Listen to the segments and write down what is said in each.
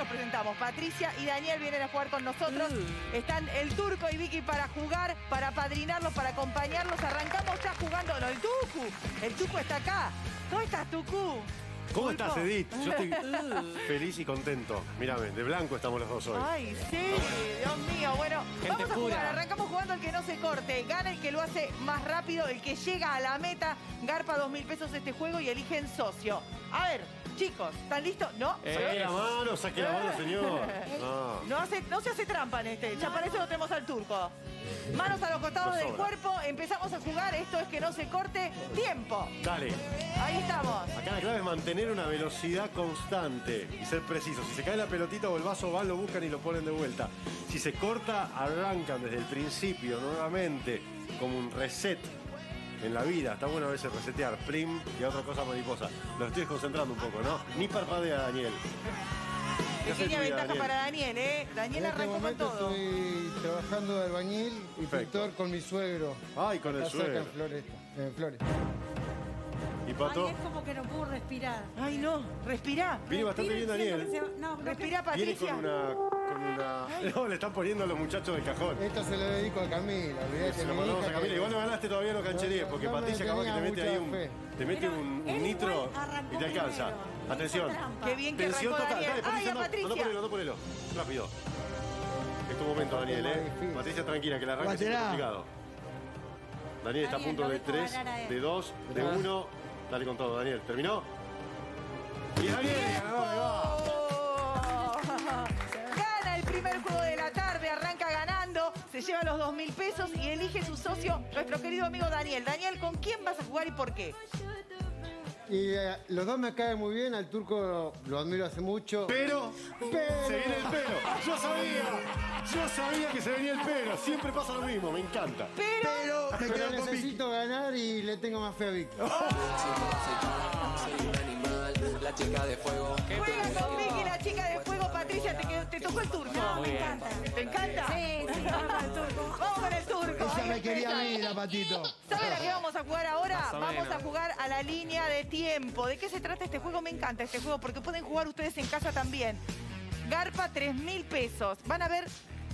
nos presentamos. Patricia y Daniel vienen a jugar con nosotros. Están el Turco y Vicky para jugar, para padrinarlos, para acompañarlos. Arrancamos ya jugando. No, el Tucu. El Tucu está acá. ¿Cómo estás, Tucu? ¿Cómo Pulpo. estás, Edith? Yo estoy feliz y contento. Mírame, de blanco estamos los dos hoy. Ay, sí, Dios mío. Bueno, Gente vamos a jugar. pura. Arrancamos jugando el que no se corte. Gana el que lo hace más rápido, el que llega a la meta. Garpa dos mil pesos este juego y eligen socio. A ver, chicos, ¿están listos? ¿No? Eh, Saque la mano, saque la mano, señor. No. No, hace, no se hace trampa en este. Ya para eso lo tenemos al turco. Manos a los costados Nos del sobra. cuerpo. Empezamos a jugar. Esto es que no se corte. Tiempo. Dale. Ahí estamos. Acá la clave es mantener una velocidad constante y ser preciso. Si se cae la pelotita o el vaso, van, lo buscan y lo ponen de vuelta. Si se corta, arrancan desde el principio nuevamente, como un reset en la vida. Está bueno a veces resetear. Prim y otra cosa mariposa. Lo estoy desconcentrando un poco, ¿no? Ni parpadea, Daniel. ¿Qué hace Pequeña ventaja Daniel? para Daniel, ¿eh? Daniel En este arrancó con momento todo. estoy trabajando de albañil y Perfecto. pintor con mi suegro. Ay, con el Está cerca suegro. en Floresta, en Flores. ¿Y Pato? Ay, es como que no puedo respirar. Ay, no. Respirá. Viene bastante bien, Daniel. se No, Respirá, Viene Patricia. con una, con una... No, le están poniendo a los muchachos del cajón. Esto se lo dedico a Camila. Se lo mandamos a Camila. que- Igual no ganaste todavía, no cancherías, porque No, no me Patricia capaz que te mete ahí un, fe. te mete Pero un, nitro y te alcanza. primero. Atención. Qué bien que Tensión total. Dale, Ay, a Patricia, no, ponelo, no ponelo. Rápido. Es tu momento, Daniel, ¿eh? Patricia, tranquila, que el arranque es complicado. Daniel está a punto de dejo 3, ganar a él. de 2, de Ah. 1. Dale con todo, Daniel. ¿Terminó? Y Daniel, ahí va. ¡Oh! Gana el primer juego de la tarde, arranca ganando, se lleva los dos mil pesos y elige su socio, nuestro querido amigo Daniel. Daniel, ¿con quién vas a jugar y por qué? Y eh, los dos me caen muy bien, al turco lo, admiro hace mucho. Pero, Pero- se viene el pelo. Yo sabía, yo sabía que se venía el pelo. Siempre pasa lo mismo, me encanta. Pero, Pero necesito ganar y le tengo más fe a Vic. Soy un animal, la chica de fuego. juega con Vicky, la chica de te, tocó el turco. No, me encanta. ¿Te encanta? Sí, sí, vamos al turco. Vamos con el turco. Esa me quería a mí, la patito. ¿Saben a qué vamos a jugar ahora? Más o Vamos menos. a jugar a la línea de tiempo. ¿De qué se trata este juego? Me encanta este juego porque pueden jugar ustedes en casa también. Garpa, 3 mil pesos. Van a ver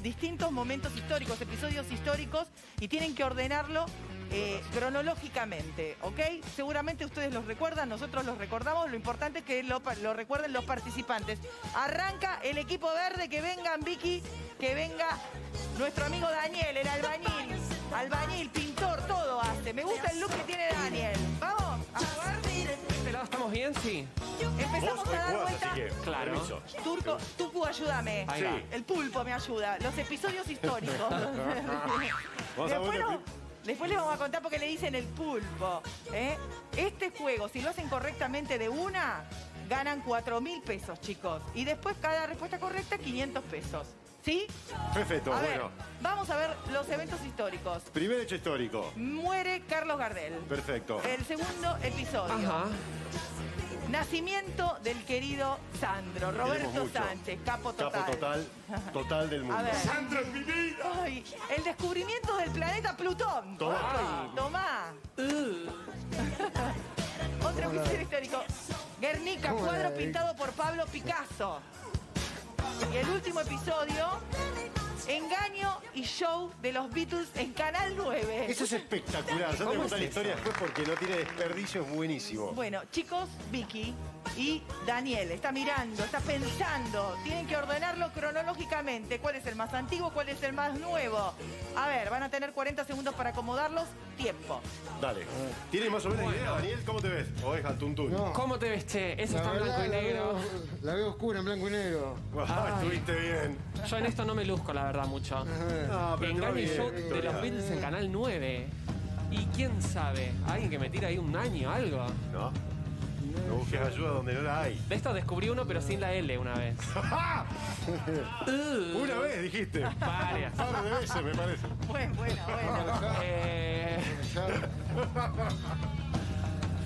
distintos momentos históricos, episodios históricos y tienen que ordenarlo eh, cronológicamente, ¿ok? Seguramente ustedes los recuerdan, nosotros los recordamos. Lo importante es que lo, recuerden los participantes. Arranca el equipo verde, que vengan Vicky, que venga nuestro amigo Daniel, el albañil. Albañil, pintor, todo hace. Me gusta el look que tiene Daniel. Vamos a jugar. ¿De este lado estamos bien? Sí. Empezamos Vos a dar jugás, vuelta. que, Claro. permiso. Turco, Tucu, ayúdame. Ahí va. El pulpo me ayuda. Los episodios históricos. Vamos después, después les vamos a contar porque le dicen el pulpo. ¿eh? Este juego, si lo hacen correctamente de una, ganan 4 mil pesos, chicos. Y después cada respuesta correcta, 500 pesos. ¿Sí? Perfecto, a ver, bueno. vamos a ver los eventos históricos. Primer hecho histórico. Muere Carlos Gardel. Perfecto. El segundo episodio. Ajá. Nacimiento del querido Sandro, Roberto. Sánchez, capo total. Capo total, total del mundo. A ver. Ay, el descubrimiento del planeta Plutón. Tomá. Tomá. Otro episodio histórico. Guernica, ¿Cómo cuadro pintado por Pablo Picasso. Y el último episodio, engaño y show de los Beatles en Canal 9. Eso es espectacular. Yo te voy a ¿Cómo contar la historia después porque no tiene desperdicio, es buenísimo. Bueno, chicos, Vicky y Daniel está mirando, está pensando. Tienen que ordenarlo cronológicamente. ¿Cuál es el más antiguo? ¿Cuál es el más nuevo? A ver, van a tener 40 segundos para acomodarlos. Tiempo. Dale. ¿Tienes más o menos idea, Daniel? ¿Cómo te ves? ¿O es al tuntún? No. ¿Cómo te ves, che? Eso La está en blanco y la negro. veo, la veo oscura en blanco y negro. Ah, estuviste bien. Yo en esto no me luzco, la verdad, mucho. Ah, pero te va Engaño y bien, show de Victoria. los Beatles en Canal 9. Y quién sabe, alguien que me tira ahí un año, algo. No. No busques ayuda donde no la hay. De esto descubrí uno, pero sin la L una vez. Uh, Una vez dijiste. Varias. Par de veces, me parece. Bueno, bueno, bueno. Eh,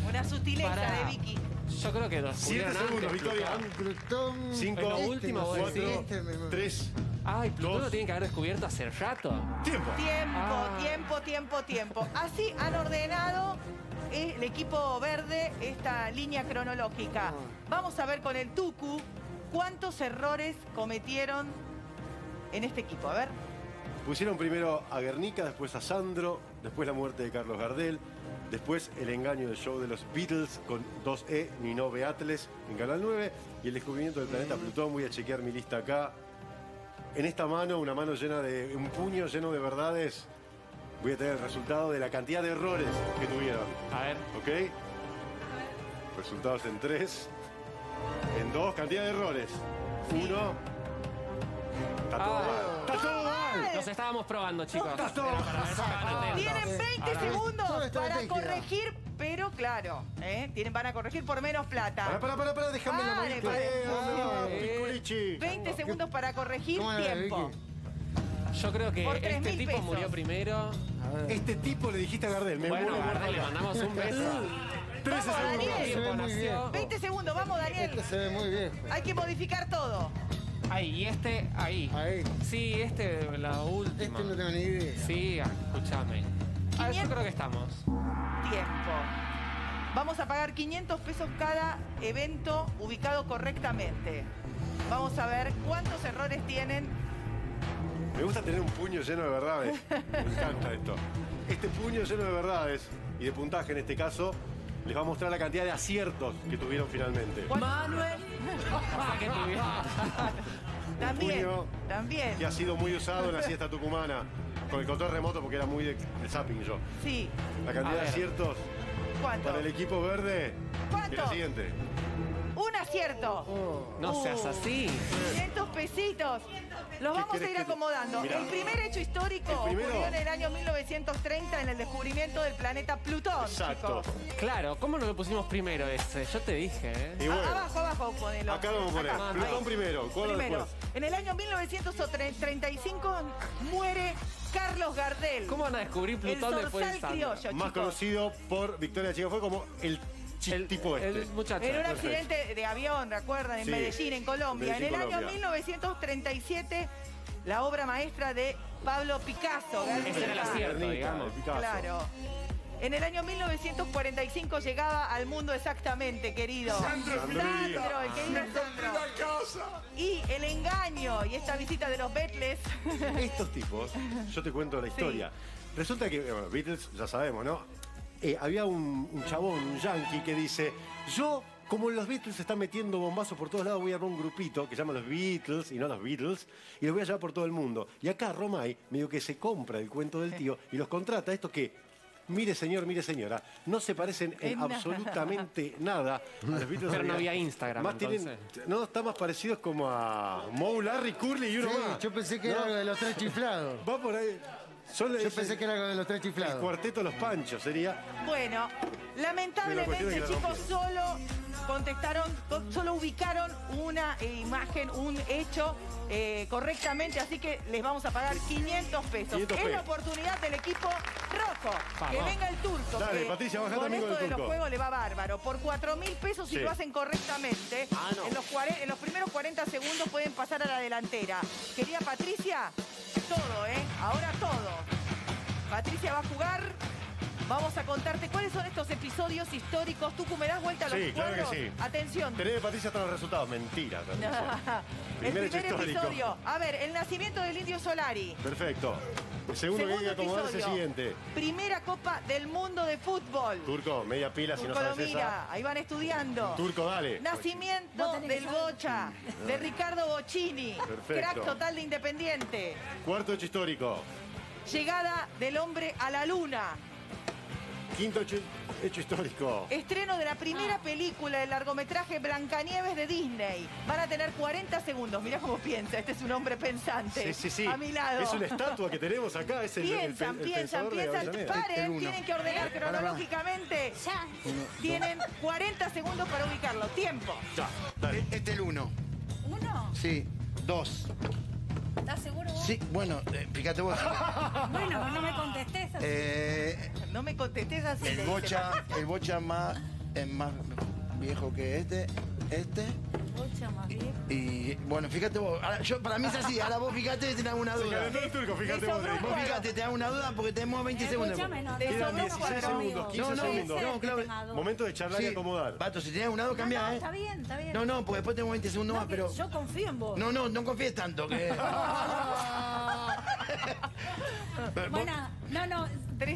Una sutileza Pará. de Vicky. yo creo que Siete descubrieron segundos, antes, Victoria. Plutón. Cinco, Este último, vos decís. cuatro, este tres, Ay, Plutón Dos. lo tienen que haber descubierto hace rato. tiempo. Tiempo, Ah. tiempo, tiempo, tiempo. Así han ordenado el equipo verde esta línea cronológica. Vamos a ver con el Tucu cuántos errores cometieron en este equipo. A ver. Pusieron primero a Guernica, después a Sandro, después la muerte de Carlos Gardel, después el engaño del show de los Beatles con 2E, Nino Beatles en Canal 9 y el descubrimiento del planeta Plutón. Voy a chequear mi lista acá. En esta mano, una mano llena de. un puño lleno de verdades. Voy a tener el resultado de la cantidad de errores que tuvieron. A ver. ¿Ok? Resultados en 3. En 2, cantidad de errores. 1. Está todo Ah. mal. Está todo mal. Nos estábamos probando, chicos. Está todo Era para ver si estaban atentos. Tienen 20 Ahora- segundos para estrategia. corregir, pero claro, ¿eh? Tienen, van a corregir por menos plata. Pará, pará, pará, pará, déjame la Pare, manita. pare. Eh, ¿dónde va, Eh. Piculichi? 20 segundos para corregir ¿Cómo ves, tiempo. Vicky? Yo creo que Por este 3.000 tipo pesos. murió primero. A ver. Este tipo le dijiste a Gardel. Me Bueno, Gardel, le mandamos un beso. 13 Vamos, segundos. Daniel. Se ve Tiempo muy bien. nació. 20 segundos, vamos Daniel. Este se ve muy viejo. Hay que modificar todo. Ahí, y este, ahí. Ahí. Sí, este, la última. Este no tengo ni idea. Sí, escúchame. Ah, yo 500. creo que estamos. Tiempo. Vamos a pagar 500 pesos cada evento ubicado correctamente. Vamos a ver cuántos errores tienen. Me gusta tener un puño lleno de verdades. Me encanta esto. Este puño lleno de verdades y de puntaje en este caso les va a mostrar la cantidad de aciertos que tuvieron finalmente. Manuel. Tuvieron- También. puño También. Que ha sido muy usado en la siesta tucumana con el control remoto porque era muy de, de zapping yo. Sí. La cantidad de aciertos ¿Cuánto? para el equipo verde ¿Cuánto? es la siguiente. Un acierto. Oh. No seas así. 500 pesitos. Los vamos a ir que te- acomodando. El primer hecho histórico primero. ocurrió en el año 1930 en el descubrimiento del planeta Plutón. Exacto. chicos. Claro, ¿cómo no lo pusimos primero ese? Yo te dije, ¿eh? Y A- bueno, abajo, abajo, ponelo. acá lo vamos a poner. Acá, Plutón primero, ¿cuál Primero, en el año 1935 muere Carlos Gardel. ¿Cómo van a descubrir Plutón el después de zorzal Sandro? criollo, Más chicos. conocido por Victoria Chica fue como el El, tipo este. el muchacho. En un Perfecto. accidente de avión, ¿recuerdan? En Sí. Medellín, en Colombia. Medellín, en el año Colombia. 1937, la obra maestra de Pablo Picasso. Ese era el Guernica. acierto, Guernica, digamos. de Picasso. Claro. En el año 1945 llegaba al mundo exactamente, querido. Sandro. Sandro, el querido Sandro. Y el engaño y esta visita de los Beatles. Estos tipos, yo te cuento la historia. Resulta que, bueno, Beatles, ya sabemos, ¿no? Eh, había un, un chabón, un yankee, que dice, yo, como los Beatles se están metiendo bombazos por todos lados, voy a armar un grupito que se llama los Beatles y no los Beatles, y los voy a llevar por todo el mundo. Y acá Romay medio que se compra el cuento del tío y los contrata, esto que... Mire señor, mire señora, no se parecen en nada. absolutamente nada a los Beatles. Pero no había Instagram, Más tienen- entonces. no, están más parecidos como a Moe, Larry, Curly y uno Sí, más. yo pensé que No, era algo de los tres chiflados. Va por ahí. Son Yo pensé que era algo de los tres el chiflados. cuarteto Los Panchos sería. Bueno, lamentablemente, la chicos, solo contestaron, co- solo ubicaron una eh, imagen, un hecho eh, correctamente, así que les vamos a pagar 500 pesos. 500 es la oportunidad del equipo rojo. Que venga el turco. Dale, que Patricia, Con amigo esto del de los juegos le va bárbaro. Por 4 mil pesos, si lo hacen correctamente, Ah, no. en, los cuare- en los primeros 40 segundos pueden pasar a la delantera. Querida Patricia, todo, ¿eh? Ahora todo. Patricia va a jugar. Vamos a contarte cuáles son estos episodios históricos. Tú me das vuelta a los Sí, claro que sí. Atención. Tenés Patricia hasta los resultados. Mentira. Patricia. el Primer hecho primer histórico. episodio. A ver, el nacimiento del indio Solari. Perfecto. El segundo, que hay que Segundo acomodarse episodio. siguiente. Primera Copa del Mundo de Fútbol. Turco, media pila si no Turco lo sabes mira, esa. ahí van estudiando. Turco, dale. Nacimiento del. Bocha, de Ricardo Bocini, Perfecto. crack total de Independiente. Cuarto hecho histórico. Llegada del hombre a la luna. Quinto hecho, hecho histórico. Estreno de la primera película del largometraje Blancanieves de Disney. Van a tener 40 segundos. Mirá cómo piensa. Este es un hombre pensante. Sí, sí, sí. A mi lado. Es una estatua que tenemos acá. Es el, el- Piensan, el piensan, piensan. Paren, uno. tienen que ordenar cronológicamente. Ya. Tienen 40 segundos para ubicarlo. Tiempo. Ya, dale. Este es el uno. ¿Uno? Sí. Dos. ¿Estás seguro vos? Sí, bueno, eh, fíjate vos. Bueno, no me contestes. así. Eh, No me contestes así. le el dice. bocha, el bocha más, es más viejo que este. este. Mucho más viejo. Y bueno, fíjate vos. Ahora, yo, para mí es así. Ahora vos fíjate si tenés alguna duda. el turco, fíjate vos. Vos fíjate, te da una duda porque tenemos 20 segundos. Escúchame, no, Te no, Quedan sobró no, 16 no, segundos, 15 No, no, segundos. no, claro. Momento de charlar y Sí. acomodar. Vato, si tenés alguna duda, No, cambia, no, ¿eh? está bien, está bien. No, no, porque después tenemos 20 segundos No, más, pero. Yo confío en vos. No, no, no confíes tanto. Que... Bueno, no, no.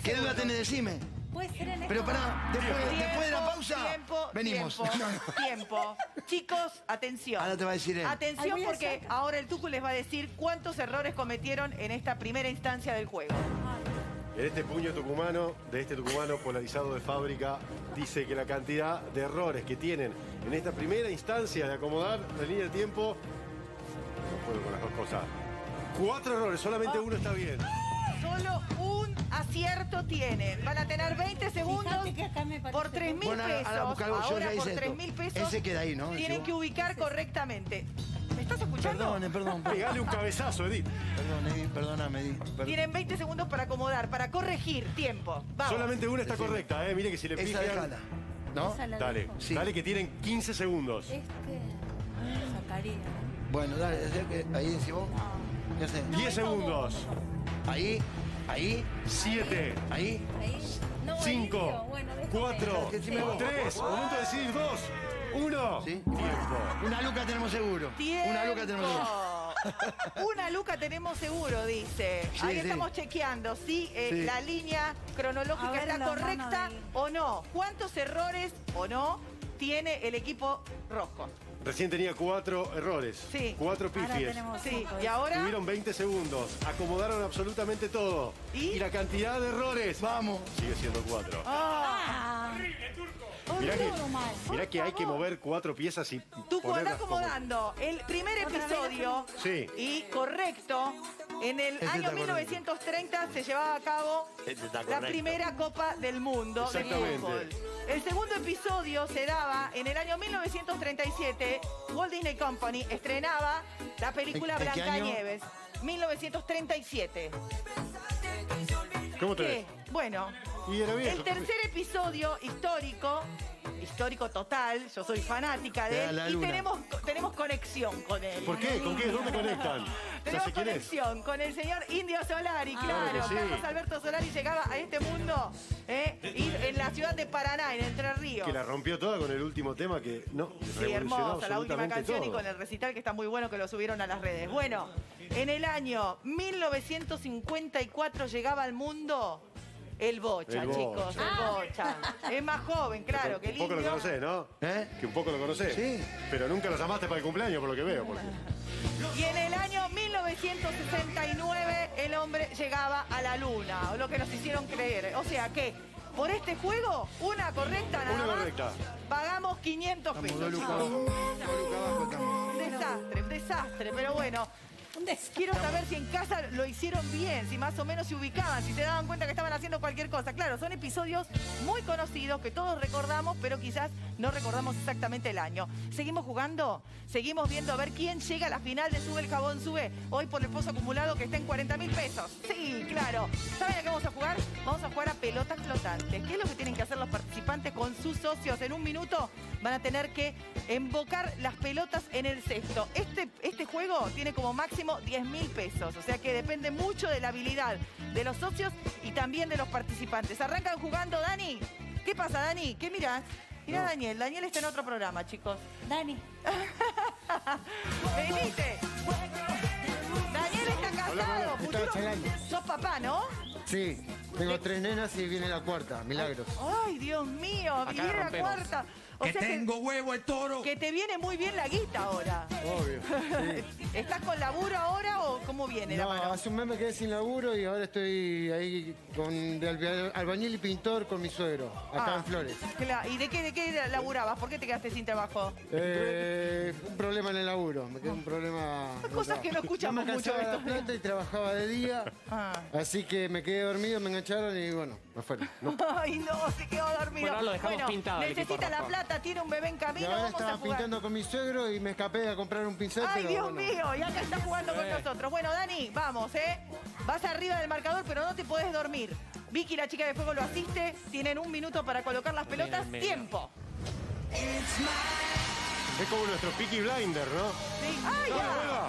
¿Qué duda tenés? Decime. Puede ser en Pero esto. pará, después, después de la pausa, Tiempo, venimos. Tiempo, No, no. tiempo. Chicos, atención. Ahora te va a decir él. Ay, Atención voy a porque ahora el Tucu les va a decir cuántos errores cometieron en esta primera instancia del juego. En este puño tucumano, de este tucumano polarizado de fábrica, dice que la cantidad de errores que tienen en esta primera instancia de acomodar la línea de tiempo. No puedo con las dos cosas. Cuatro errores, solamente uno está bien. Solo un acierto tienen. Van a tener 20 segundos Fíjate que acá me parece por 3 mil Bueno, pesos. ahora busca algo, yo Ahora ya por hice 3 esto. mil pesos. Él se queda ahí, ¿no? Tienen que ubicar correctamente. ¿Me estás escuchando? Perdón, perdón. Perdón, Pegale un cabezazo, Edith. perdón, Edi, perdóname, Edi. Perdón. Tienen 20 segundos para acomodar, para corregir. Tiempo. Vamos. Solamente una está correcta, ¿eh? Mire que si le Esa pifian. ¿No? Esa la Dale, dejo. Sí. dale que tienen 15 segundos. Este. Sacaría. ¿eh? Bueno, dale, decía que ahí decís vos. ¿Qué haces? 10 segundos. Ahí, ahí, 7, ahí. Ahí. No, 5, Emilio, bueno, déjame. 4, Decime vos. 3, momento de decir 2, 1. Sí. Tiempo. Una luca tenemos seguro. Tiempo. Una luca tenemos seguro. Una luca tenemos seguro, dice. Sí, Ahí sí. estamos chequeando si eh, Sí. la línea cronológica ver, está correcta o no. ¿Cuántos errores o no tiene el equipo rojo? Recién tenía 4 errores. Sí. 4 Ahora pifies. Sí, cinco, y ahora Tuvieron 20 segundos. Acomodaron absolutamente todo. ¿Y? la cantidad de errores. Vamos. Sigue siendo 4. Ah. Mirá que, Otro mal. mirá que hay que mover cuatro piezas y. Anda ponerlas como- acomodando el primer episodio Sí. y correcto. En el Este año está 1930 se llevaba a cabo Este la primera Copa del Mundo de fútbol. El segundo episodio se daba en el año 1937. Walt Disney Company estrenaba la película ¿En- en qué Blanca? Nieves. 1937. ¿Cómo te. Bueno, Y era viejo. el tercer episodio histórico, histórico total, yo soy fanática de él la y luna. tenemos, tenemos conexión con él. ¿Por qué? ¿Con qué? ¿Dónde conectan? Tenemos conexión con el señor Indio Solari, claro. Claro sí. Carlos Alberto Solari llegaba a este mundo ¿eh? y en la ciudad de Paraná, en Entre Ríos. Que la rompió toda con el último tema que no Sí, hermosa, la última canción y con el recital que está muy bueno que lo subieron a las redes. Bueno, en el año 1954 llegaba al mundo el Bocha, El Bocha. chicos, el Bocha. Es más joven, claro, que el Un poco lo Indio. conocés, ¿no? ¿Eh? Que un poco lo conocés. Sí. Pero nunca lo llamaste para el cumpleaños, por lo que veo. Porque... Y en el año 1969 el hombre llegaba a la luna, o lo que nos hicieron creer. O sea que por este juego, una correcta nada Una más, correcta. pagamos 500 Estamos pesos. dos lucas abajo. Dos lucas abajo estamos. Un desastre, un desastre, pero bueno. Quiero saber si en casa lo hicieron bien, si más o menos se ubicaban, si se daban cuenta que estaban haciendo cualquier cosa. Claro, son episodios muy conocidos que todos recordamos, pero quizás no recordamos exactamente el año. ¿Seguimos jugando? ¿Seguimos viendo a ver quién llega a la final de Sube el Jabón Sube? Hoy por el pozo acumulado que está en 40 mil pesos. Sí, claro. ¿Saben a qué vamos a jugar? Vamos a jugar a pelotas flotantes. ¿Qué es lo que tienen que hacer los participantes con sus socios? En un minuto van a tener que embocar las pelotas en el cesto. Este, este juego tiene como máximo 10 mil pesos, o sea que depende mucho de la habilidad de los socios y también de los participantes. ¿Arrancan jugando, Dani? ¿Qué pasa, Dani? ¿Qué mirás? Mira Daniel, Daniel está en otro programa, chicos. Dani. Venite. Daniel está casado. Sos papá, ¿no? Sí, tengo tres nenas y viene la cuarta, milagros. Ay, Dios mío, viene la cuarta. O Que sea tengo huevo el toro. que te viene muy bien la guita ahora. Obvio. sí. ¿Estás con laburo ahora o cómo viene la No, mano? hace un mes me quedé sin laburo y ahora estoy ahí con de alba- albañil y pintor con mi suegro, acá Ah. en Flores. Claro, ¿Y de qué, de qué laburabas? ¿Por qué te quedaste sin trabajo? Eh, un problema en el laburo, me quedó un problema. Cosas que no escuchamos me mucho la plata y trabajaba de día, Ah. así que me quedé dormido, me engancharon y bueno, me fueron. No. Ay, no, se quedó dormido. Bueno, lo dejamos pintado al equipo necesita la rojo. Tiene un bebé en camino, ahora vamos a estaba jugar. pintando con mi suegro y me escapé a comprar un pincel, Ay, pero Dios bueno. mío, y acá está jugando con nosotros. Bueno, Dani, vamos, ¿eh? Vas arriba del marcador, pero no te podés dormir. Vicky, la chica de fuego, lo asiste. Tienen un minuto para colocar las pelotas. Tiempo. Es como nuestro Peaky Blinder, ¿no? Sí. ¡Ay, ya!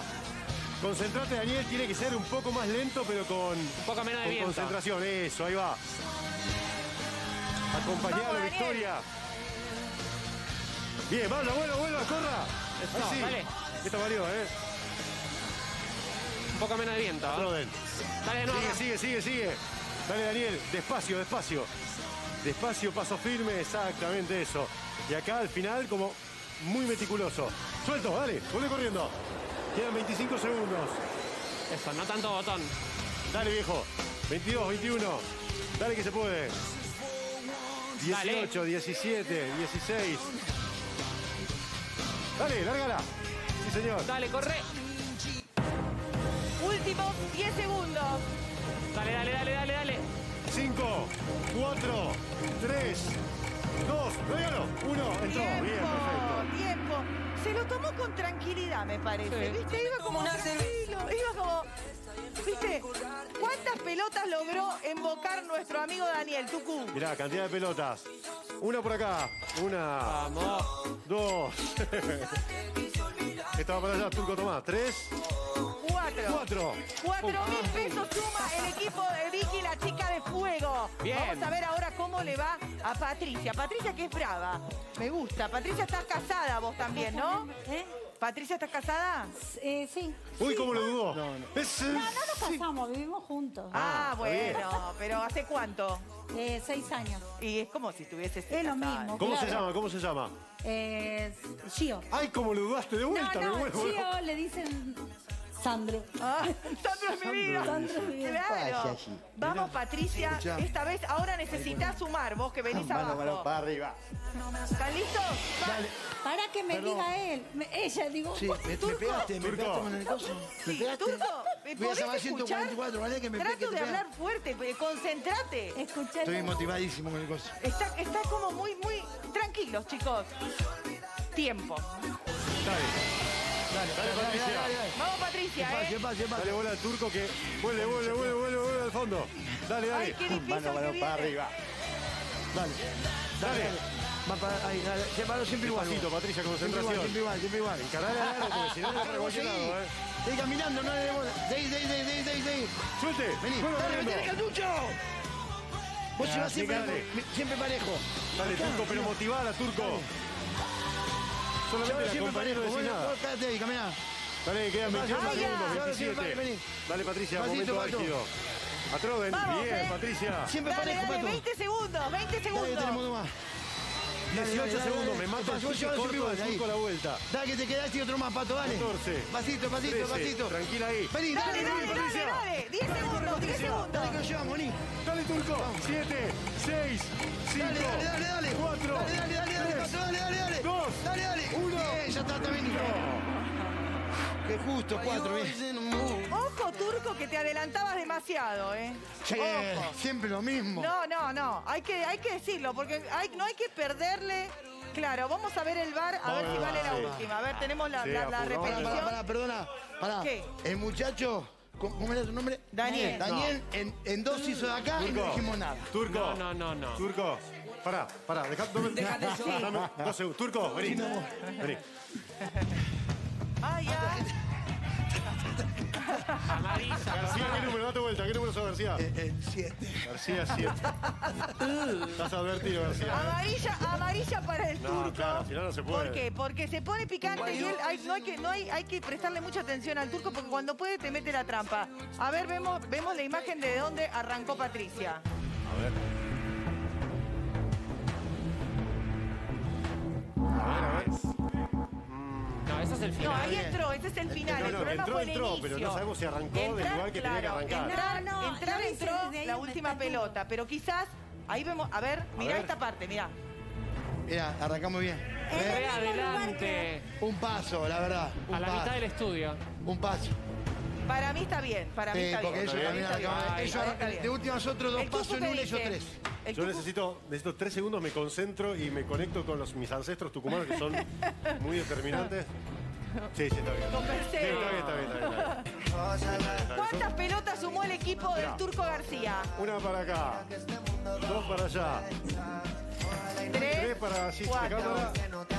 Concentrate, Daniel. Tiene que ser un poco más lento, pero con, Un poco menos de con viento. concentración. Eso, ahí va. Acompañado, Vamos, Daniel. Victoria. Bien, vuelva, vuelva, vuelva, corra. Eso, sí. dale. Esto valió, ¿eh? Un poco menos de viento. ¿eh? Dale nuevo. Sigue, sigue, sigue, sigue. Dale, Daniel. Despacio, despacio. Despacio, paso firme, exactamente eso. Y acá al final, como muy meticuloso. Suelto, dale, vuelve corriendo. Quedan 25 segundos. Eso, no tanto botón. Dale, viejo. 22, 21. Dale que se puede. 18, 17, 16. Dale, lárgala. Sí, señor. Dale, corre. Últimos 10 segundos. Dale, dale, dale, dale, dale. 5, 4, 3, 2, regalo. 1, entró. Tiempo, Bien, perfecto. tiempo. Se lo tomó con tranquilidad, me parece. Sí. ¿Viste? Iba como tranquilo. Pelotas logró embocar nuestro amigo Daniel Tucú? Mirá, cantidad de pelotas. Una por acá. Una, Vamos. dos. Estaba para allá, Turco Tomás. Tres, Cuatro. cuatro. Cuatro mil pesos suma el equipo de Vicky, la chica de fuego. Bien. Vamos a ver ahora cómo le va a Patricia. Patricia que es brava. Me gusta. Patricia, estás casada vos también, ¿no? ¿Eh? Patricia, ¿estás casada? Eh, sí. Uy, cómo lo dudó. Es, No, no nos casamos, vivimos juntos. Ah, está bien. bueno, pero ¿hace cuánto? Eh, seis años. Y es como si estuvieses Es lo casada. mismo. ¿Cómo se Claro. llama? ¿Cómo se llama? Eh, Gio. Ay, cómo lo dudaste de No, vuelta, me no, vuelvo. Gio le dicen Sandro. Ah, Sandro es mi vida. Sandro es mi vida. Claro. Allí. Vamos, Patricia. Escuchá. Esta vez, ahora necesitas sumar, vos que venís Mano, abajo. mano, para arriba. ¿Están listos? Dale. Para que me diga él. Me- ella, digo. Sí, me, me Turco. pegaste, me Turco. pegaste con el coso. Me Sí, pegaste. Turco, Voy a ¿podés llamar escuchar? 144, ¿vale? Que me pegue, que Trato te de pega. hablar fuerte, eh, concentrate. Escuché. Estoy motivadísimo con el coso. Está, está como muy, muy tranquilos, chicos. Tiempo. Dale. Dale, Dale, dale, Patricia. dale, dale. Vamos, Patricia, ¿eh? Dale bola al turco que vuelve, vuelve, vuelve, vuelve, vuelve al fondo. Dale, dale. Ay, qué difícil Mano, mano, que para viene. arriba. Dale. Dale, dale. Va para ahí, dale. Llévalo siempre igual. Patricia, Siempre igual, concentración. siempre igual, siempre igual. Encarale al aro, porque si no, para cualquier lado, ¿eh? Seguí caminando, no le demos. Seguí, seguí, seguí, seguí, seguí, seguí. Suelte. Vení, dale, metele cartucho. Vos llevas siempre, siempre parejo. Dale, turco, pero motivada, turco solamente Yo la compañía caminá. Dale, quedan 27. Dale, Patricia, momento álgido. Bien, eh. Patricia. Siempre Dale, dale, 20 segundos, 20 segundos. 18 segundos, me mato el suyo, corto yo el a la vuelta. Dale, que te quedás y otro más, Pato, dale. 14. Pasito, pasito, 13, pasito. Tranquila ahí. Vení, dale, dale, dale, dale. 10 segundos, 10 segundos. Dale que lo llevamos, Moni. Dale, Turco. 7, 6, 5, dale, dale, dale, dale. 4, dale, dale, dale, dale, dale, dale, dale, 2, dale, dale. 1. Bien, ya está, está bien, Qué justo, cuatro, bien. Ojo, turco, que te adelantabas demasiado, ¿eh? Che, Ojo. siempre lo mismo. No, no, no. Hay que, hay que decirlo, porque hay- no hay que perderle. Claro, vamos a ver el bar, a ver si vale la sí. última. A ver, tenemos la, Sí, la- la apuró. Pará, pará, repetición. pará, perdona. Pará. ¿Qué? El muchacho, ¿cómo cómo era su nombre? Daniel. Daniel, en, en dos hizo de acá y no dijimos nada. Turco. No, no, no, no. Turco. Pará, pará, dejá, dame, dame dos segundos. Turco, vení. Vení. Amarilla. García, ¿qué número? Date vuelta. ¿Qué número sos, García? Eh, eh, siete. García 7. Estás advertido, García. ¿eh? Amarilla, amarilla para el No, turco. claro, si no, no se puede. ¿Por qué? Porque se pone picante y él, hay, no hay que, no hay, hay que prestarle mucha atención al turco porque cuando puede te mete la trampa. A ver, vemos, vemos la imagen de dónde arrancó Patricia. A ver. A ver, a ver. No, ahí entró, ese es el final. No, el problema entró, fue el entró, inicio. pero no sabemos si arrancó del lugar que tenía que claro, arrancar. Entrar, No, no, entrar no entró la última pelota, pero quizás ahí vemos, a ver, mira ver. esta parte, mira. Mira, arrancamos bien. Eh, Re adelante. Un paso, la verdad. Un A la paso. mitad del estudio. Un paso. Para mí está bien, para mí Sí, está porque bien. ellos también. Ay, Ellos de última nosotros dos pasos en ¿qué una y ellos tres. El Yo necesito, necesito tres segundos, me concentro y me conecto con los, mis ancestros tucumanos que son muy determinantes. Sí, sí, está bien. Sí, Convencé. está bien, está bien, está bien, está bien. ¿Cuántas pelotas sumó el equipo del Mirá. Turco García? Una para acá, dos para allá, Tres, tres para así, de cuatro, cámara,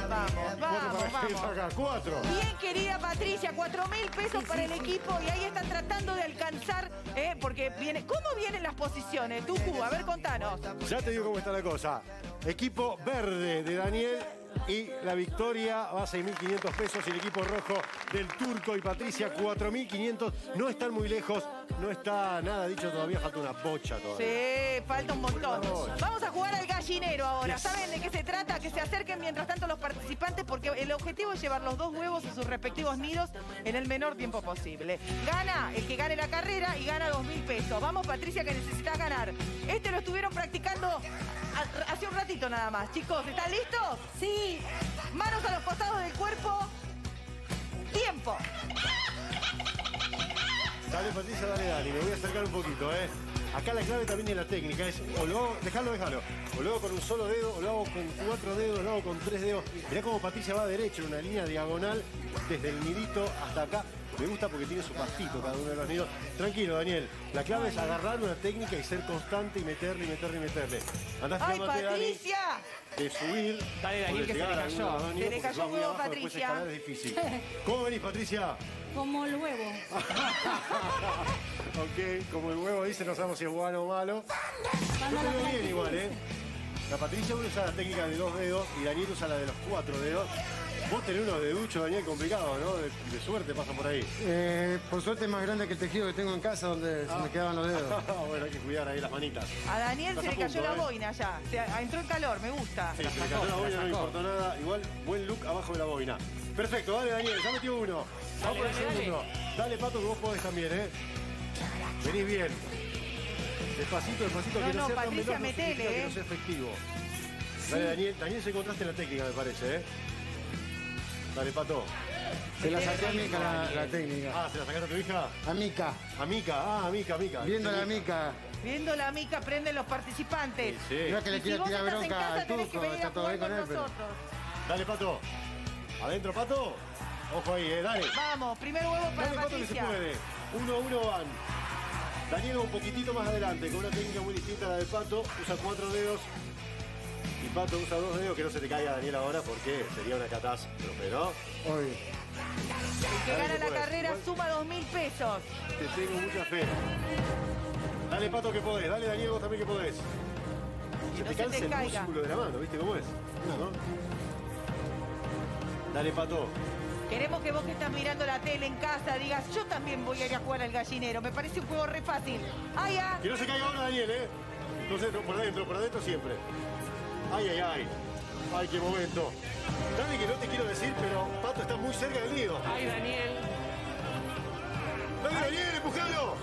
Vamos, vamos, ¿Qué vamos. Cuatro. Bien, querida Patricia, cuatro mil pesos para el equipo y ahí están tratando de alcanzar, eh, porque viene. ¿Cómo vienen las posiciones? Tucu, a ver, contanos. Ya te digo cómo está la cosa. Equipo verde de Daniel y la victoria va a 6.500 pesos y el equipo rojo del Turco y Patricia 4.500. No están muy lejos, no está nada dicho todavía, falta una bocha todavía. Sí, falta un montón. Vamos a jugar al gallinero ahora. ¿Saben de qué se trata? Acerquen mientras tanto los participantes porque el objetivo es llevar los dos huevos a sus respectivos nidos en el menor tiempo posible. Gana el que gane la carrera y gana dos mil pesos. Vamos, Patricia, que necesitas ganar. Este lo estuvieron practicando hace un ratito nada más. Chicos, ¿están listos? Sí. Manos a los costados del cuerpo. Tiempo. Dale Patricia, dale Dani, me voy a acercar un poquito, ¿eh? Acá la clave también es la técnica, es o lo hago, dejalo, dejalo. O lo hago con un solo dedo, o lo hago con cuatro dedos, o lo hago con tres dedos. Mirá cómo Patricia va derecho en una línea diagonal desde el nidito hasta acá. Me gusta porque tiene su pastito cada uno de los nidos. Tranquilo, Daniel. La clave es agarrar una técnica y ser constante y meterle, y meterle, y meterle. Andá ¡Ay, Dani, Patricia! De subir. Dale, Daniel, que se llegar le a cayó. Se le cayó huevo, Patricia. escalar es difícil. ¿Cómo venís, Patricia? Como el huevo. ok, como el huevo dice, no sabemos si es bueno o malo. Yo te veo bien igual, ¿eh? La Patricia usa la técnica de dos dedos y Daniel usa la de los cuatro dedos. Vos tenés unos deduchos, Daniel, complicados, ¿no? De, de suerte pasa por ahí. Eh, por suerte es más grande que el tejido que tengo en casa donde se me quedaban los dedos. bueno, hay que cuidar ahí las manitas. A Daniel Estás se a le cayó punto, la ¿eh? boina ya. Se entró el calor, me gusta. Sí, se le cayó la boina, no me importó nada. Igual, buen look abajo de la boina. Perfecto, dale, Daniel, ya metió uno. Vamos por el dale, segundo. Dale. Pato, que vos podés también, ¿eh? Venís bien. Despacito, despacito, No, que no, no, Patricia, metele, que ¿eh? no sea efectivo. Dale, Daniel. Daniel se encontraste en la técnica, me parece, ¿eh? Dale, Pato. Se la saqué a Mica la, la técnica. Ah, ¿se la sacaste a tu hija? A Mica. A Mica, ah, a Mica, a Mica. Viendo a la Mica. Viendo la mica, aprenden los participantes. Sí. No es que Y le si quiera vos tirar estás en bronca casa, al tenés que turco, venir está a todo jugar bien con él, pero... Dale, Pato. Adentro, Pato. Ojo ahí, eh, dale. Vamos, primer huevo para Dale, Pato, que se Patricia. puede. Uno a uno van. Daniel un poquitito más adelante, con una técnica muy distinta a la del Pato. Usa cuatro dedos. Y Pato usa dos dedos, que no se te caiga Daniel ahora, porque sería una catástrofe, ¿no? Obvio. El que gana la carrera Igual- suma dos mil pesos. Te tengo mucha fe. Dale, Pato, que podés. Dale, Daniel, vos también que podés. Se no te se cansa te el caiga. músculo de la mano, ¿viste cómo es? No, ¿no? Dale, Pato. Queremos que vos que estás mirando la tele en casa digas, yo también voy a ir a jugar al gallinero. Me parece un juego re fácil. ¡Ay, ah! Que no se caiga ahora, Daniel, ¿eh? Entonces, no, por adentro, por adentro siempre. Ay, ay, ay. Ay, qué momento. Dale que no te quiero decir, pero Pato está muy cerca del nido. Ay, Daniel. Dale, Daniel, empujalo.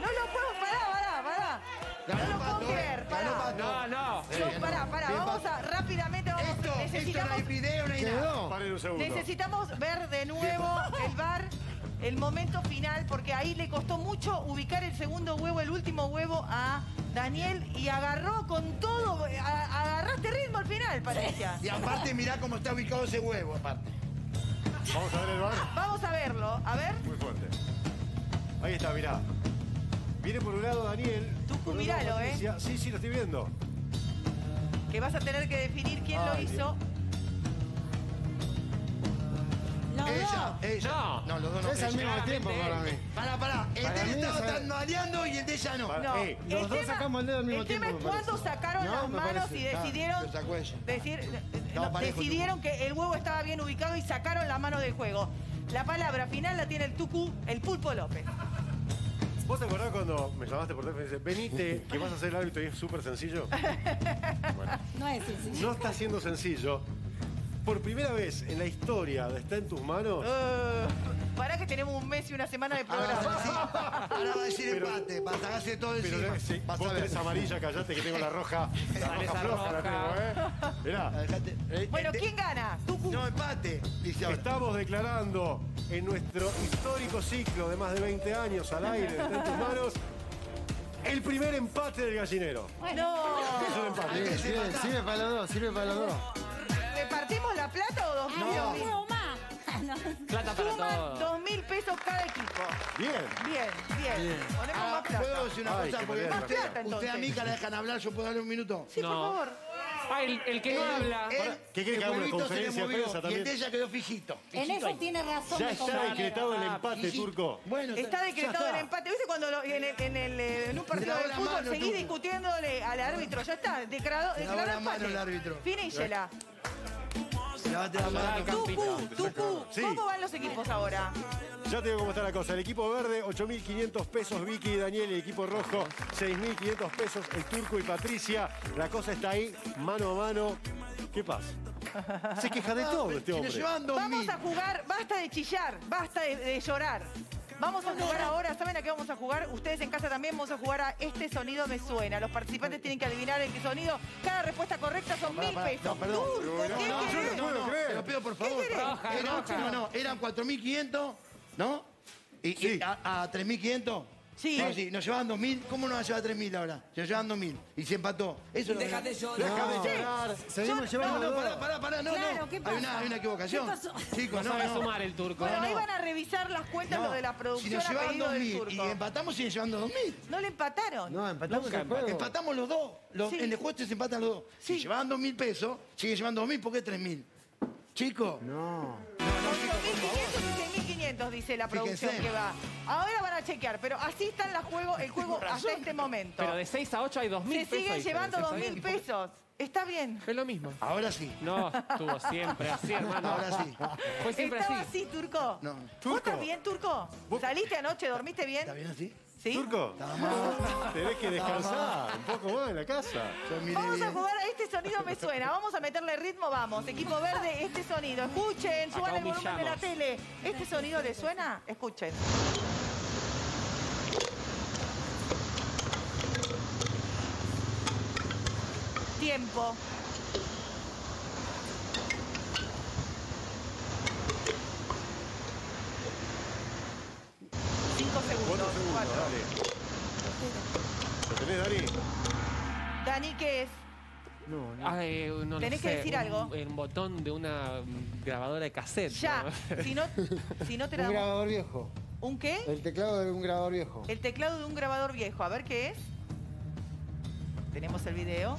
No lo puedo, pará, pará, pará. No lo puedo creer, pará. No, no. Yo, pará, pará, vamos a rápidamente, vamos, Esto, esto no necesitamos, hay video, no hay nada. Paren un segundo. necesitamos ver de nuevo el el momento final, porque ahí le costó mucho ubicar el segundo huevo, el último huevo a Daniel y agarró con todo, a- agarraste ritmo al final, Patricia. Y aparte, mirá cómo está ubicado ese huevo, aparte. Vamos a ver el bar. Vamos a verlo, a ver. Muy fuerte. Ahí está, mirá. Viene por un lado Daniel. Otro míralo, Patricia. Sí, sí, lo estoy viendo. que vas a tener que definir quién lo hizo. Ella, ella. No. No, los dos no. Es al mismo tiempo para mí. Pará, pará. El Para de mí él estaba mareando y el de ella no. No, Eh, los dos sacamos el dedo al mismo el tema tiempo, es me cuando parece. sacaron No, las me manos parece. y Ah, decidieron, lo sacó ella. decir, Estaba no, parejo el decidieron que el huevo estaba bien ubicado y sacaron la mano del juego. La palabra final la tiene el Tucu, el Pulpo López. ¿Vos te acordás cuando me llamaste por teléfono y dices, venite, que vas a ser el árbitro y es súper sencillo? Bueno, No es sencillo. no está siendo sencillo. Por primera vez en la historia de Está en tus manos, Uh, para que tenemos un mes y una semana de programa. decir, ahora va a decir Pero- empate, para sacarse todo pero encima. no- sí, Vas vos a ver. tenés amarilla, callate que tengo la roja. La roja floja la tengo, ¿eh? Mirá. Eh, Bueno, el de- ¿quién gana? Tucu. No, empate. Dice estamos declarando en nuestro histórico ciclo de más de 20 años al aire, de Está en tus manos, el primer empate del gallinero. No. Es un empate. Sí, sirve, sirve para los dos, sirve para los dos. ¿Repartimos la plata o dos mil? Ah, mil? huevo más. No. Plata para Suman todo. dos mil pesos cada equipo. Bien. Bien, bien. Ponemos Ah, más plata. ¿Puedo decir una Ay, cosa? qué Porque manera. usted, Más plata, usted a entonces. mí que la dejan hablar, ¿yo puedo darle un minuto? Sí, No. por favor. Ah, el, el que no Él- habla. él- ¿Qué quiere que el haga una huevito se le conferencia de movió prensa Y también? el de ella quedó fijito. En eso tiene razón. Ya mi está compañero. decretado el Ah, empate, fijito. Turco. Bueno, Está decretado el empate. ¿Viste cuando lo- en, el- en, el, eh, en un partido de la fútbol mano, seguís discutiéndole al árbitro? Ya está, declarado, la mano empate. el árbitro. Finíchela. La mano. Sí. ¿cómo van los equipos ahora? Ya te digo cómo está la cosa. El equipo verde, 8.500 pesos Vicky y Daniel. El equipo rojo, 6.500 pesos el Turco y Patricia. La cosa está ahí, mano a mano. ¿Qué pasa? Se queja de todo este hombre. Vamos a jugar, basta de chillar, basta de, de llorar. Vamos a jugar ahora, ¿saben a qué vamos a jugar? Ustedes en casa también vamos a jugar a Este Sonido Me Suena. Los participantes tienen que adivinar el sonido. Cada respuesta correcta son mil pesos. no, perdón. Turco, ¿qué No, no, yo querés? no puedo creer. Te lo pido por favor. Roja, roja. no, no, eran 4.500, ¿no? Y, y Sí. a, a 3.500. Sí. No, sí, nos llevaban 2.000. ¿Cómo nos va a llevar 3.000 ahora? Se nos llevaban 2.000. Y se empató. Eso es lo que... de llorar. Deja de llorar. No, Seguimos llevando no, pará, pará, pará, no, Claro, no. ¿qué Hay pasa? una, hay una equivocación. ¿Qué pasó? Chicos, No no, sabe no. sumar el turco. Bueno, No, ahí no. van a revisar las cuentas No, lo de la Si producción nos a llevaban pedido del 2.000 y turco. empatamos, siguen llevando 2.000. No le empataron. No, empatamos Nunca el juego. Empatamos los dos. Los- Sí. En el juego se empatan los dos. Sí. Si llevaban 2.000 pesos, siguen llevando 2.000, ¿por qué 3.000? Chicos, No. 8.500 y 6.500 dice la producción Fíjense. que va. Ahora van a chequear, pero así está el juego, el juego hasta este momento. Pero de 6 a 8 hay 2 mil Se pesos. siguen llevando diferencia, 2.000 ¿está bien? pesos. Está bien. Es lo mismo. ahora sí. No, estuvo siempre así, hermano. Ahora sí. Fue siempre ¿Estaba así. así, Turco? No. ¿Vos Turco. estás bien, Turco? ¿Saliste anoche? ¿Dormiste bien? ¿Está bien así? ¿Sí? Turco, tenés que descansar un poco más en la casa. Vamos a jugar a este sonido me suena. Vamos a meterle ritmo, vamos. Equipo verde, este sonido. Escuchen, suban el volumen de la tele. ¿Este sonido les suena? Escuchen. Tiempo. Cinco segundos. Cuatro segundos, Cuatro. dale. ¿Lo tenés, Dani? Dani, ¿qué es? No, no. Ah, eh, no lo Tenés que sé, decir un- algo. Un botón de una grabadora de cassette. Ya. ¿no? Si no, si no te Un damos. grabador viejo. ¿Un qué? El teclado de un grabador viejo. El teclado de un grabador viejo. A ver qué es. Tenemos el video.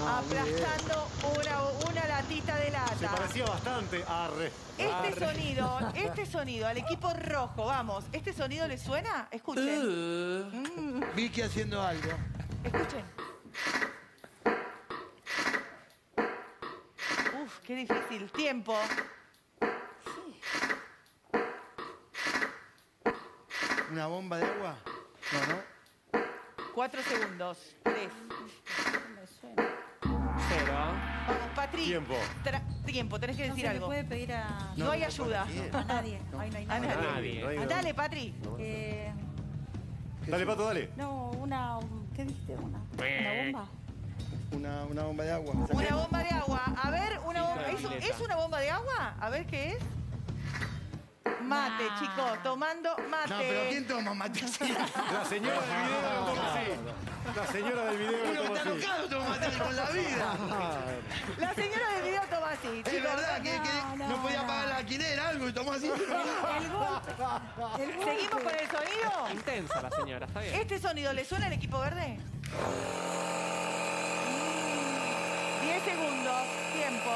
No, muy bien. aplastando una, una latita de Se lata. parecía bastante. Arre. Este sonido, este sonido al equipo rojo, vamos. ¿Este sonido le suena? Escuchen. Mm, Vicky haciendo algo. Escuchen. Uf, qué difícil. Tiempo. ¿Una bomba de agua? No, no. Cuatro segundos. Tres. Me suena. Cero. Vamos, Patri. Tiempo. Tra- tiempo, tenés que No decir se le algo. puede pedir a, No, hay ayuda. a nadie. Ay, no hay A nadie. nadie. Nadie. No hay- Dale, Patri. Eh, Dale, Pato, dale. no, una. ¿Qué dijiste? Una, una bomba. Una, una bomba de agua. Una bomba de agua. A ver, una bomba. ¿Es, pileta. es una bomba de agua? A ver qué es. Mate, Nah. chicos, tomando mate. No, pero ¿quién toma mate? La señora del video lo toma así. La señora del video Uno lo que toma está así. enojado toma mate con la vida. La señora del video toma así. Es chicos. verdad que, que no, no, podía no. pagar la alquiler, algo, y tomó así. El golpe. El golpe. ¿Seguimos con el sonido? Intensa la señora, está bien. ¿Este sonido le suena al equipo verde? 10 segundos. Tiempo.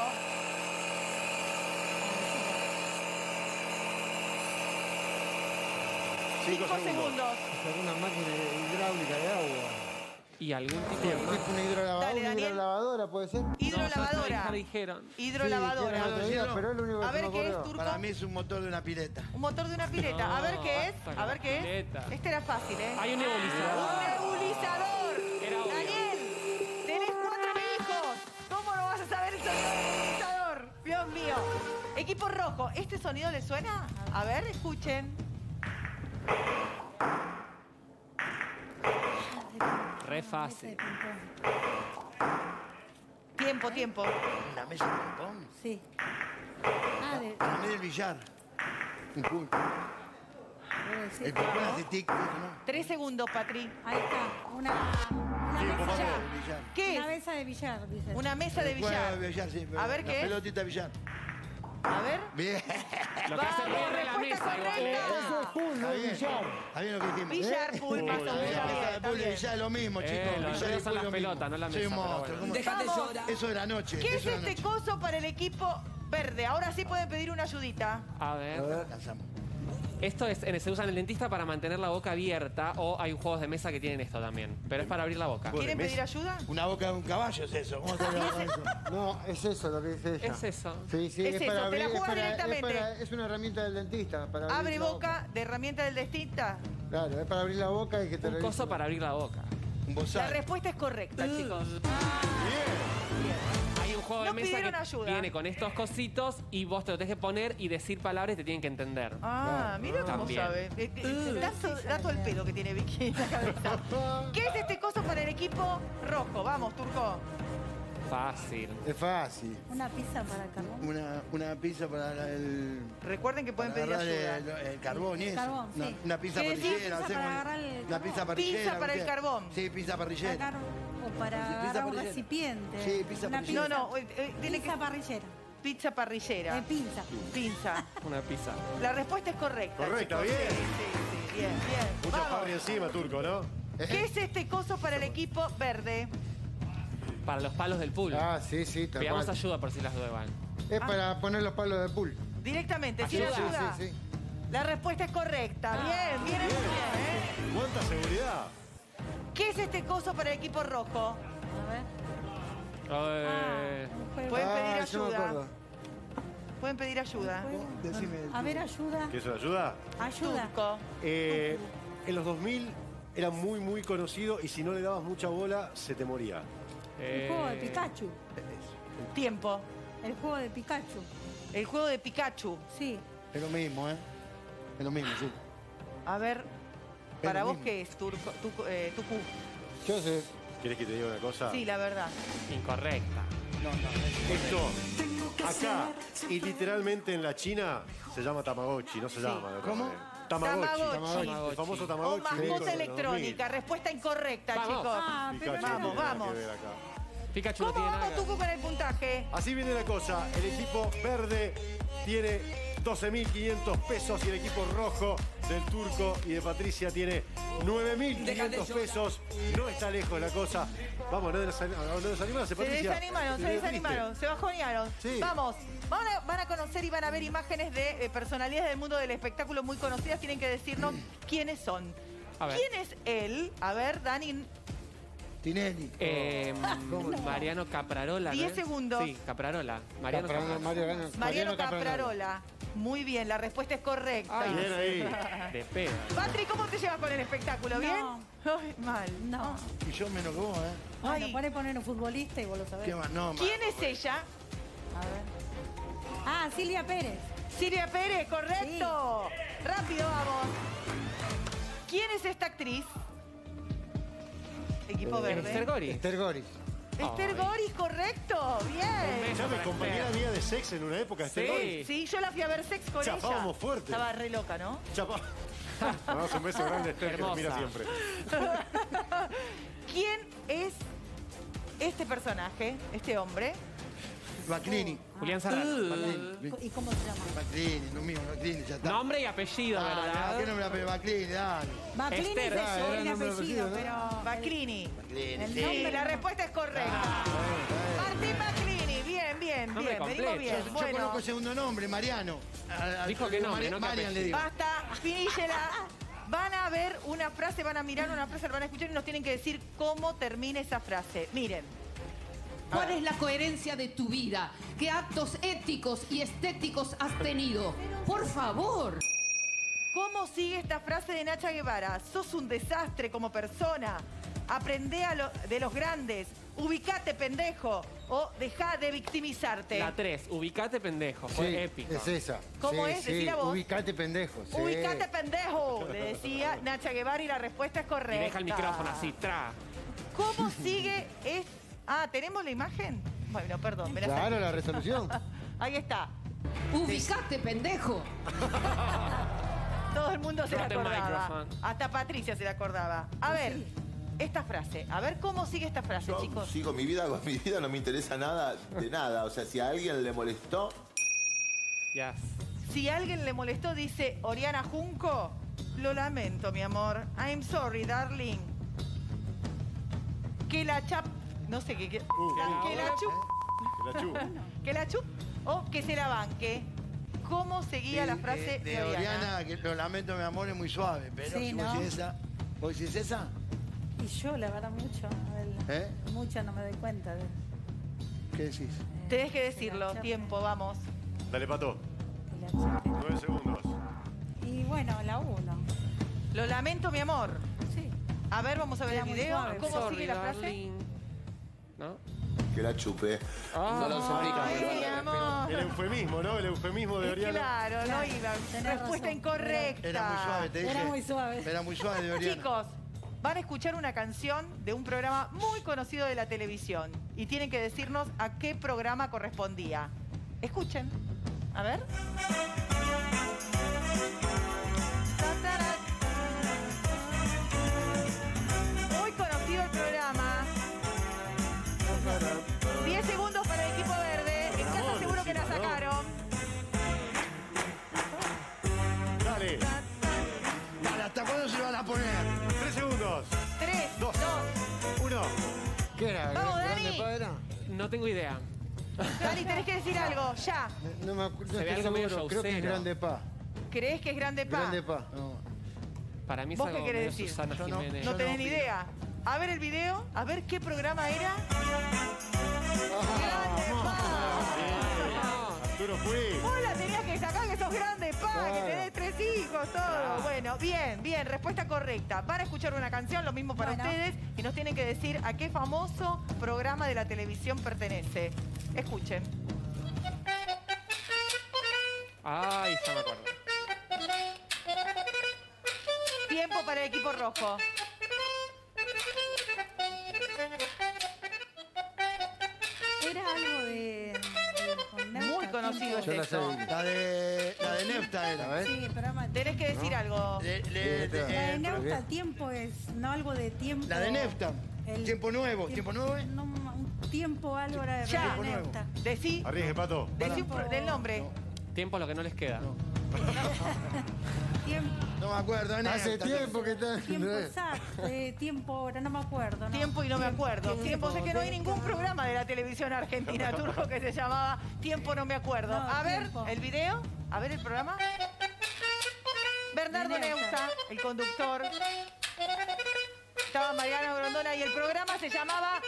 Cinco 5 segundos. segundos. Es alguna máquina hidráulica de agua. Y algún tipo de... Tipo una hidrolavadora, Dale, una Daniel. hidrolavadora, ¿puede ser? Hidrolavadora. No, dijeron. Hidrolavadora. Sí, quiero otro día, pero es lo único que A se ver me qué es, ocurrió. Turco. Para mí es un motor de una pileta. Un motor de una pileta. A ver qué es. basta con A ver la qué pileta. es. Este era fácil, ¿eh? Hay un nebulizador. ¡Un nebulizador! Era obvio. Daniel, tenés cuatro hijos. ¿Cómo no vas a saber el sonido del nebulizador? Dios mío. Equipo rojo, ¿este sonido le suena? A ver, escuchen. Re fácil. de ping-pong. Tiempo, tiempo. ¿La mesa de ping-pong? Sí. Ah, de. Para mí del billar. Un punto. debo decir. El ping-pong hace tic, tic, ¿no? Tres segundos, Patri. Ahí está. Una. Una Tiempo, mesa. El billar. ¿Qué Una es? mesa de billar, dice. Una mesa de billar. de billar, sí, pero A ver la qué es. pelotita de billar. A ver. Bien. Lo que hace ruido de la mesa. ¿eh? Eso es pool, no Está es bien. billar. Está bien lo que dijimos. Billar, pool, más o menos, billar es lo mismo, chicos. Eh, y ruidos son las lo pelotas, mismo. no la Soy mesa, un pero monstruo. ¿cómo- Vamos. Eso de la noche. ¿Qué es este coso para el equipo verde? Ahora sí pueden pedir una ayudita. A ver. Alcanzamos. Esto es, en- se usa en el dentista para mantener la boca abierta o hay juegos de mesa que tienen esto también. Pero es para abrir la boca. ¿Quieren pedir ayuda? Una boca de un caballo es eso. ¿Cómo te eso? No, es eso lo que dice ella. Es eso. Sí, sí, Es es, eso, para te la es directamente. para- es una herramienta del dentista. Para abrir Abre la boca de herramienta del destista. Claro, es para abrir la boca y que te Un coso para abrir la boca. Un La bozal. respuesta es correcta, chicos. Hay juego de Nos mesa pidieron que ayuda. viene con estos cositos y vos te lo tenés que poner y decir palabras y te tienen que entender. Ah, mira cómo También. sabe. Eh, eh, Dato, dato al pedo que tiene Vicky en la cabeza. ¿Qué es este coso para el equipo rojo? Vamos, Turco. Fácil. Es fácil. Una pizza para el carbón. Una, una pizza para la- el. Recuerden que pueden para pedir agarrar ayuda. el, el carbón y eso. Carbón, una, sí. una pizza ¿Qué decís? parrillera. Pizza hacemos para agarrar el una carbón. pizza parrillera. Pizza para el ¿viste? carbón. Sí, pizza parrillera. Para agarrar un parrillera. recipiente. Sí, pizza Una parrillera. No, no, eh, eh, tiene Pizza que parrillera. pizza parrillera. Eh, pinza. Pinza. Una pizza. La respuesta es correcta. Correcta, chicos. bien. Sí, sí, sí, bien, bien. Mucha Vamos. parry encima, turco, ¿no? ¿Qué es este coso para el equipo verde? Para los palos del pool. Ah, sí, sí, tal Pidamos cual. ayuda por si las dudas. Es para poner los palos de pool. Directamente, sin Ayuda. ayuda. Sí, sí, sí. La respuesta es correcta. Bien, bien, bien. ¿eh? ¿Cuánta seguridad? ¿Qué es este coso para el equipo rojo? A ver. Ah, un juego. Pueden Ah, pedir yo me ayuda. acuerdo. Pueden pedir ayuda. Decime. A ver, ayuda. ¿Que eso ayuda? Ayuda. Turco. Eh, en los 2000 era muy, muy conocido y si no le dabas mucha bola, se te moría. El juego de eh, Pikachu. Tiempo. El juego de Pikachu. El juego de Pikachu. Sí. Es lo mismo, ¿eh? Es lo mismo, sí. A ver, para vos mismo. qué es, Turco, Tucu- eh? Yo sé. ¿Quieres que te diga una cosa? Sí, la verdad. Incorrecta. No, no. Esto, acá y literalmente en la China, se llama Tamagotchi, no se llama. ¿Cómo? Tamagotchi. Tamagotchi. El famoso O Tamagotchi. de mascota los 2000. electrónica. Respuesta incorrecta, Vamos. chicos. Ah, pero Pikachu no. no tiene nada Vamos, que ver acá. Pikachu no ¿Cómo tiene vamos. Tucu, con el puntaje? Así viene la cosa. El equipo verde tiene 12.500 pesos y el equipo rojo del turco y de Patricia tiene 9.500 pesos. No está lejos la cosa. Vamos, no desan- no desanimarse, Se Patricia. desanimaron, se desanimaron, se bajonearon. Sí. Vamos, van a, van a conocer y van a ver imágenes de eh, personalidades del mundo del espectáculo muy conocidas. Tienen que decirnos quiénes son. A ver. ¿Quién es él? A ver, Dani, Tinelli. Eh, Mariano Caprarola. ¿no Diez es? segundos. Sí, Caprarola. Mariano Caprarola. Mario Gano- Mariano Caprarola. Muy bien, la respuesta es correcta. Ay, Bien ahí. De pedo. Patri, ¿cómo te llevas con el espectáculo? ¿Bien? Ay, mal. No. Y yo menos que vos, ¿eh? Bueno, Ay. puede poner un futbolista y vos lo sabés. ¿Qué más? No, ¿Quién es ella? A ver. Ah, Silvia Pérez. Silvia Pérez, correcto. Rápido, vamos. ¿Quién es esta actriz? Equipo verde. Esther Gori. Esther Goris. Esther. Goris, correcto. Bien. Ya me compañera mía de sex en una época. Sí. Esther Goris. Sí, yo la fui a ver sex con ella. Chafábamos fuerte. Estaba re loca, ¿no? Chapa. Vamos, un beso grande a Esther que nos mira siempre. ¿Quién es este personaje, este hombre? Maclini. Julián Serrano. ¿Y cómo se llama? Maclini, lo mismo, Maclini, ya está. Nombre y apellido, Ah, ¿verdad? ¿Qué nombre la Maclini? Dale. Baclini Esther. es Ah, el era el nombre apellido, apellido, ¿no? pero... Baclini. Maclini, El sí. Sí, la respuesta es correcta. Martín Baclini, bien, bien, Nombre bien. completo. Venimos bien. Yo Bueno, conozco el segundo nombre, Mariano. A- a- Dijo que nombre, Mari- no que Marian le digo. basta, finíllela. Van a ver una frase, van a mirar una frase, la van a escuchar y nos tienen que decir cómo termina esa frase. Miren. ¿Cuál es la coherencia de tu vida? ¿Qué actos éticos y estéticos has tenido? Por favor. ¿Cómo sigue esta frase de Nacha Guevara? Sos un desastre como persona. Aprende a lo- de los grandes. Ubicate, pendejo. O deja de victimizarte. La 3, ubicate pendejo. Fue Sí, épico. es esa. ¿Cómo Sí, es? sí, Decila vos. Ubicate, pendejo. sí. Ubicate, pendejo. Le decía Nacha Guevara y la respuesta es Y correcta. deja el micrófono así, tra. ¿Cómo sigue es... Ah, ¿tenemos la imagen? Bueno, perdón, me la Claro, saqué. la resolución. Ahí está. Ubicate, pendejo. Todo el mundo se la Drop the acordaba. microphone. Hasta Patricia se la acordaba. A ver, esta frase. A ver cómo sigue esta frase, Yo chicos. sigo mi vida, con mi vida no me interesa nada de nada. O sea, si a alguien le molestó, Yes. Si alguien le molestó, dice Oriana Junco, lo lamento, mi amor. I'm sorry, darling. Que la chap... No sé qué... Que, la- que la chup... Que la chupa. Que la chup o que se la banque. ¿Cómo seguía la frase de, de, Oriana? Oriana, que lo lamento, mi amor, es muy suave. Pero Sí, si vos ¿no? decís esa. ¿Vos decís esa? Y yo, la verdad, mucho. a ver, ¿Eh? Mucho no me doy cuenta de. ¿Qué decís? Tenés que decirlo, tiempo, vamos. Dale, Pato. la. Nueve segundos. Y bueno, la uno. Lo lamento, mi amor. Sí. A ver, vamos a ver Era el muy video. suave. ¿Cómo Sorry, sigue la frase? darling. Que la chupe. Ah, no lo mi amor. El eufemismo, ¿no? El eufemismo de Oriana. Claro, no iba. tenés Respuesta razón. incorrecta. Era muy suave, te dije. Era muy suave. Era muy suave de Oriana. Chicos, van a escuchar una canción de un programa muy conocido de la televisión y tienen que decirnos a qué programa correspondía. Escuchen. A ver. No tengo idea. Dani, tenés que decir algo, ya. No me acuerdo. Se ve estoy algo medio seguro, Creo que es showcero. Grande Pa. ¿Crees que es grande pa? Grande Pa. No. Para mí es ¿Vos algo qué querés medio decir? Susana Yo no- Jiménez. No tenés no ni idea. A ver el video, a ver qué programa era. ¡Grande pa! Arturo fui. Vos la tenías que sacar que sos grande pa, que Claro. tenés tres hijos, todo. Bueno, bien, bien, respuesta correcta. Van a escuchar una canción, lo mismo para Bueno. ustedes, y nos tienen que decir a qué famoso programa de la televisión pertenece. Escuchen. Ay, ya me acuerdo. Tiempo para el equipo rojo. Conocido tiempo. es Yo la sé. esto. La de, la de Nefta era. Ver. Sí, programa. Tenés que decir algo. Le- le- Sí, de- está. La de eh, Neusta, tiempo es. No algo de tiempo. la de Nefta. El- Tiempo nuevo. ¿Tiempo nuevo? eh? No, un tiempo algo era de Ya. Tiempo nuevo. Decí, Arriesgue, Pato. decí un del nombre. Tiempo lo que no les queda. Tiempo, No me acuerdo. de Hace tiempo que está. tiempo exacto, eh, tiempo ahora, no me acuerdo. ¿no? Tiempo y no me acuerdo. Tiempo, sé que no hay ningún programa de la televisión argentina turco que se llamaba Tiempo no me acuerdo. No, A ver, Tiempo. el video, a ver el programa. Bernardo Neusta. El conductor. Estaba Mariano Grondona y el programa se llamaba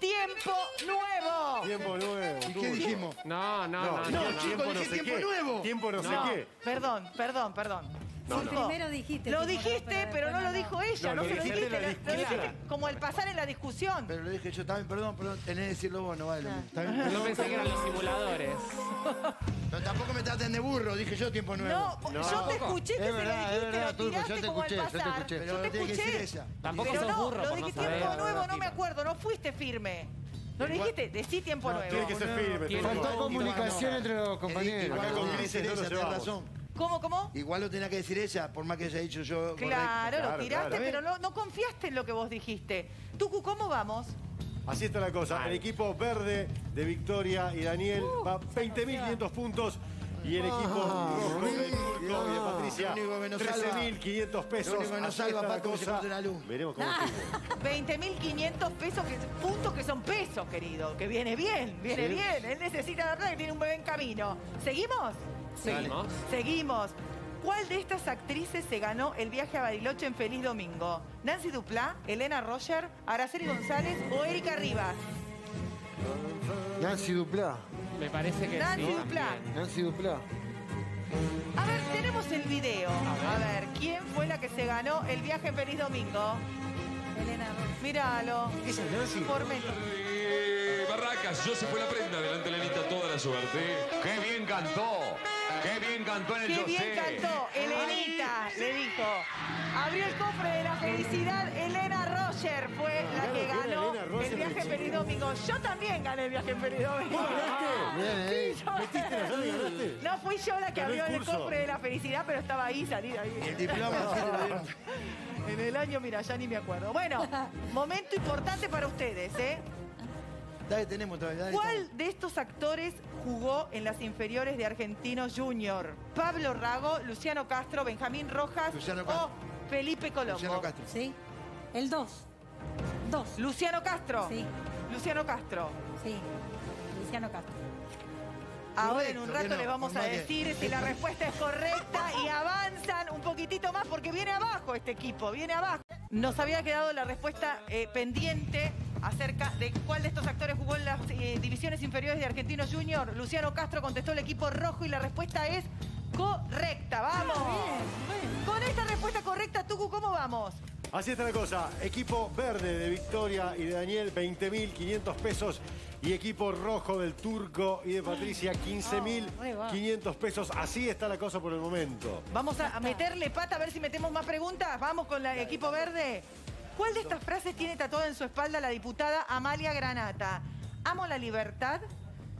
Tiempo Nuevo. Tiempo nuevo. ¿Y qué dijimos? No, no, no. No, no, no, no. dije sé tiempo qué. nuevo. Tiempo no sé qué. perdón, perdón, perdón. No, Sí, no. Primero dijiste. Lo dijiste, pero no lo dijo ella, No, no, lo se lo dijiste lo- lo dijiste como al pasar en la discusión. Pero le dije yo también, perdón, perdón, tenés que decirlo vos, no vale. Está bien, Yo perdón, pensé que eran perdón. los simuladores. Pero tampoco me traten de burro, dije yo tiempo nuevo. No, No. yo te escuché que Es se verdad, lo es dijiste, verdad, lo Turco, yo tiraste te como al escuché, yo te pasar. escuché. Pero Yo te lo escuché. Tampoco Pero sos no, burro lo no dijiste saber. tiempo nuevo, no me acuerdo, no fuiste firme. No le Igual- dijiste, decí tiempo No, nuevo. Tiene que ser firme. Faltó comunicación entre los compañeros. Igual Acá lo con no razón. ¿Cómo, cómo? Igual lo tenía que decir ella, por más que haya dicho yo. Claro, lo tiraste, claro. pero no, no confiaste en lo que vos dijiste. Tucu, ¿cómo vamos? Así está la cosa. El equipo verde de Victoria y Daniel Uh, va 20.500 puntos. Y el equipo Ah, rojo de Turco y de Patricia, único que nos salva- 13.500 pesos. lo único que nos salva, que se la luz. Veremos cómo sigue. 20.500 pesos, que, puntos que son pesos, querido. Que viene bien, viene Sí. bien. Él necesita que tiene un bebé en camino. ¿Seguimos? Seguimos. Seguimos. ¿Cuál de estas actrices se ganó el viaje a Bariloche en Feliz Domingo? ¿Nancy Duplá, Elena Roger, Araceli González o Erika Rivas? Nancy Duplá. Me parece que Nancy sí. Duplá. también. Nancy Duplá. A ver, tenemos el video. A ver, ¿quién fue la que se ganó el viaje en Feliz Domingo? Elena Ross. Míralo. ¿Esa es Nancy? Por menos. Eh, Barracas, Joseph fue la prenda, delante Lenita, toda la suerte. ¡Qué bien cantó! ¡Qué bien cantó en el ¡Qué bien José! cantó! Elenita, le dijo. Abrió el cofre de la felicidad. Elena Roger fue la que ganó el viaje Domingo. Yo también gané el viaje. Bien, ahí. Sí, yo- ¿Metiste la llave y ganaste? No fui yo la que abrió el cofre de la felicidad, pero estaba ahí, salí de ahí. El diploma. En el año, mira, ya ni me acuerdo. Bueno, momento importante para ustedes, ¿eh? Dale, tenemos todavía. Dale, ¿Cuál de estos actores jugó en las inferiores de Argentinos Junior? Pablo Rago, Luciano Castro, Benjamín Rojas Luciano Castro. o Felipe Colombo. Luciano Castro. Sí. El 2. 2. Luciano Castro. Sí. Luciano Castro. Sí. Luciano Castro. Ahora en un rato no, les vamos a que- decir si la respuesta es correcta y avanzan un poquitito más porque viene abajo este equipo, viene abajo. Nos había quedado la respuesta eh, pendiente acerca de cuál de estos actores jugó en las eh, divisiones inferiores de Argentinos Junior. Luciano Castro contestó el equipo rojo y la respuesta es correcta. ¡Vamos! Con esta respuesta correcta, Tucu, ¿cómo vamos? Así está la cosa. Equipo verde de Victoria y de Daniel, 20.500 pesos. Y equipo rojo del Turco y de Patricia, re va. 15.500 pesos. Así está la cosa por el momento. Vamos a a meterle pata a ver si metemos más preguntas. Vamos con el equipo verde. ¿Cuál de estas frases tiene tatuada en su espalda la diputada Amalia Granata? Amo la libertad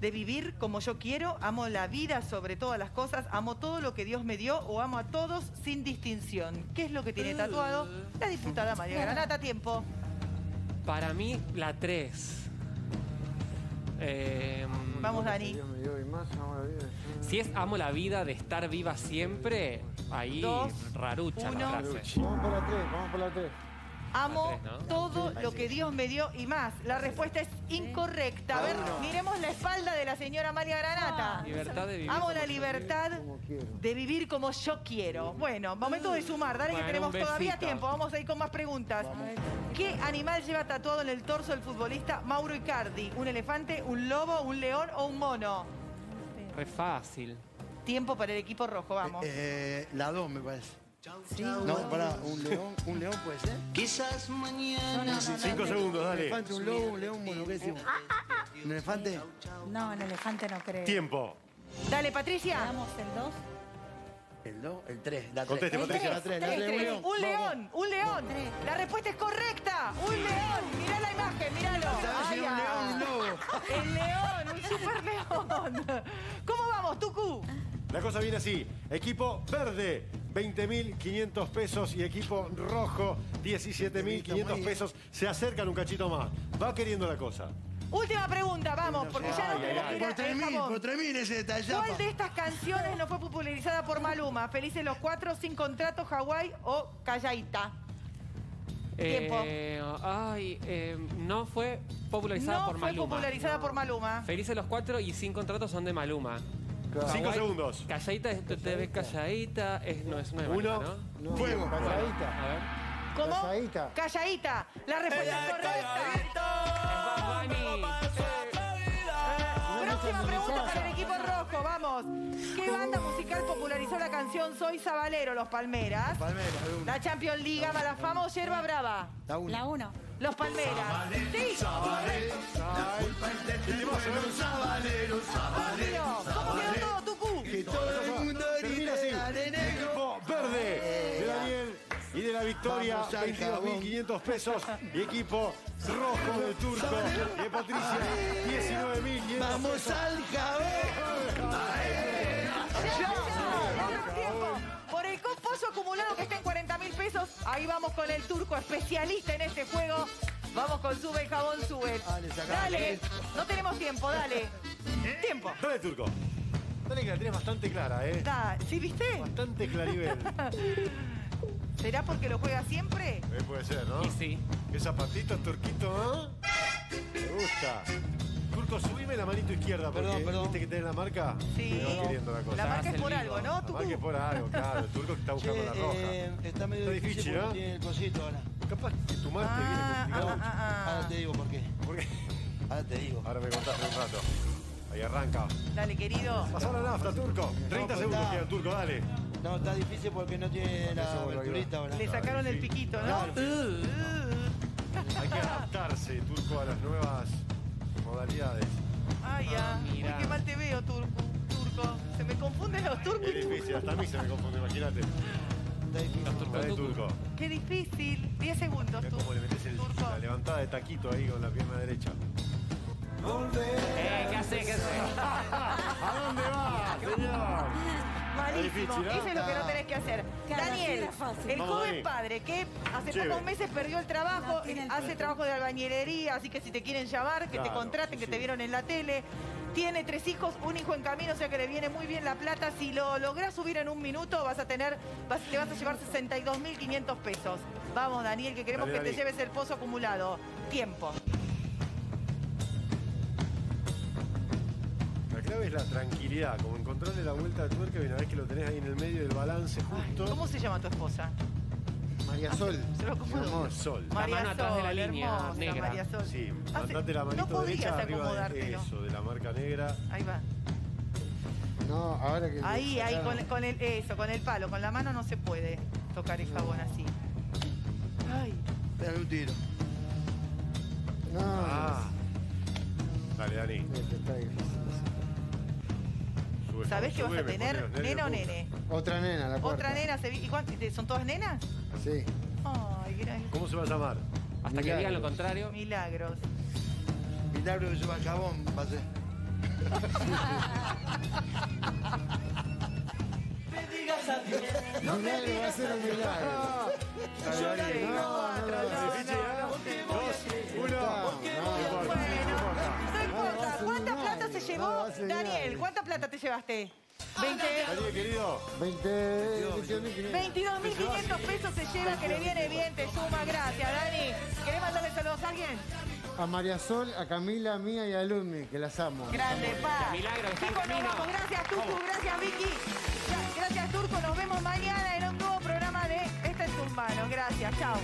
de vivir como yo quiero, amo la vida sobre todas las cosas, amo todo lo que Dios me dio o amo a todos sin distinción. ¿Qué es lo que tiene tatuado la diputada Amalia Granata? Tiempo. Para mí, la 3. Vamos, Dani. Si es amo la vida de estar viva siempre, ahí Dos, rarucha uno. la frase. Vamos por la 3, vamos por la 3. Amo La tres, ¿no? todo lo que Dios me dio y más. La respuesta es incorrecta. A ver, miremos la espalda de la señora Amalia Granata. Libertad de vivir. Amo la libertad de vivir como yo quiero. Bueno, momento de sumar. Dale que tenemos todavía tiempo. Vamos a ir con más preguntas. ¿Qué animal lleva tatuado en el torso del futbolista Mauro Icardi? ¿Un elefante, un lobo, un león o un mono? Re fácil. Tiempo para el equipo rojo, vamos. Eh, la 2, me parece. No, pará, un león, un león puede ser. Quizás mañana. Cinco segundos, Un dale. elefante, un lobo, un león, un mono, ¿qué decimos? ¿Un elefante? No, el elefante no creo. Tiempo. Dale, Patricia. Damos el 2. El 2, el 3, la 3. Conteste, Patricia. La 3, la Tres, 3, un león. Un león, un león. La respuesta es correcta. Un león. Mirá la imagen, míralo. Un león, un lobo. El león, un super león. ¿Cómo vamos, Tucu? La cosa viene así. Equipo verde, 20.500 pesos. Y equipo rojo, 17.500 pesos. Se acercan un cachito más. Va queriendo la cosa. Última pregunta, vamos, porque ya Ay, tenemos que ir Por a- al 3.000, jamón. por 3.000 ese detalle. ¿Cuál de estas canciones no fue popularizada por Maluma? Felices los cuatro, Sin Contrato, Hawái o Callaita. Tiempo. Eh, ay, eh, no fue popularizada No por fue Maluma. popularizada por Maluma. Felices los cuatro y sin contratos son de Maluma. Cinco Hawái- segundos. Calladita, es- ves calladita. Es, no, es de Uno. ¿no? No, Fuego. Calladita. A ver. ¿Cómo? Calladita. Calladita. La respuesta es correcta. Es Bad Bunny. Próxima pregunta para el equipo rojo, vamos. ¿Qué banda musical popularizó la canción Soy Sabalero, Los Palmeras? Palmera, de una. La Champions League, la fama o Yerba Brava. La 1. La 1. Los Palmeras. Sí. ¿Cómo quedó todo, Tucu? Que todo el mundo verde y de la victoria, Vamos al 22.500 pesos. Y equipo rojo del turco de Patricia, 19.500 Vamos pesos. al jabón. Por el pozo acumulado que está en 40 mil pesos, ahí vamos con el turco, especialista en este juego. Vamos con sube el jabón, sube. Dale, sacá. Dale, no tenemos tiempo, dale. Tiempo. Dale, turco. Dale que la tenés bastante clara, ¿eh? Da, ¿Sí viste? Bastante clarivel. ¿Será porque lo juega siempre? Eh, puede ser, ¿no? Y sí. ¿Qué zapatito, turquito, ah? Me gusta. Turco, subime la manito izquierda, porque Perdón, perdón. viste que tenés la marca. Sí. Me va queriendo la cosa. La marca es por algo. ¿no? La marca es por algo, claro. El turco que está buscando la roja. eh, está medio Está difícil, ¿no? tiene el cosito ahora. Capaz que tu mate Ah, viene complicado. ah, ah, ah. Ahora te digo por qué. ¿Por qué? Ahora te digo. Ahora me contaste un rato. Ahí arranca. Dale, querido. Pasó la nafta, turco. 30 pues segundos queda, turco, dale. No, está difícil porque no tiene la vuelvo aberturita ahora. Le sacaron el piquito, ¿no? Uh. Hay que adaptarse, turco, a las nuevas modalidades. Ay, ya. Uy, mira. qué mal te veo, turco. Turco. Se me confunden los turcos. Es difícil, hasta a mí se me confunde, imagínate. Está difícil. Turco. Qué difícil. 10 segundos, Mira tú. cómo le metes el- Turco. la levantada de taquito ahí con la pierna derecha. Eh, ¿qué hace? ¿Qué hace? ¿A dónde va, señor? Malísimo. difícil, ¿no? Eso es lo que no tenés que hacer. Claro, Daniel, el Vamos, joven Dani. padre que hace Lleve. pocos meses perdió el trabajo, No, tiene el hace puesto. trabajo de albañilería, así que si te quieren llamar, que te contraten, que sí, te vieron en la tele. Tiene tres hijos, un hijo en camino, o sea que le viene muy bien la plata. Si lo lográs subir en un minuto, vas a tener, vas- te vas a llevar 62.500 pesos. Vamos, Daniel, que queremos Dale, que te lleves el pozo acumulado. Tiempo. Clave es la tranquilidad, como encontrarle la vuelta de tuerca y una vez que lo tenés ahí en el medio del balance justo. ¿Cómo se llama tu esposa? María Sol. Se lo acomodo. Sol. La mano atrás de la Sol, línea hermosa, negra. María Sol. Sí, mandate la no manito podrías derecha arriba de eso, de la marca negra. Ahí va. No, ahora que. Ahí, ahí, con, con el, eso, con el palo. Con la mano no se puede tocar el jabón así. Ay, Pégale un tiro. No, Ah. Dale, Dani. este está difícil. Sube, ¿sabés que vas a me tener nena o nene? Otra nena, la cuarta. Otra nena se vi- ¿Y cuántas? ¿Son todas nenas? Sí. Ay, gran- ¿Cómo se va a llamar? Hasta que Milagros. digan lo contrario. milagros. Milagro que lleva jabón, va a ser. Milagro va a ser un milagro. Cuatro, no, no, no. Dos, uno. No, No importa, Bueno, llevó? Daniel. ¿cuánta plata te llevaste? 20. Daniel, querido. 20, 22.500. 22.500 pesos se lleva, que le viene bien, te suma. Gracias, Dani. ¿Querés mandarle saludos a alguien? A María Sol, a Camila, a Mía y a Ludmi, que las amo. Grande, pa. Milagro, está en Chicos, nos camino. vamos. Gracias, Turco. Gracias, Vicky. Gra- Gracias, Turco. Nos vemos mañana en un nuevo programa de Esta es tu mano. Gracias. Chao.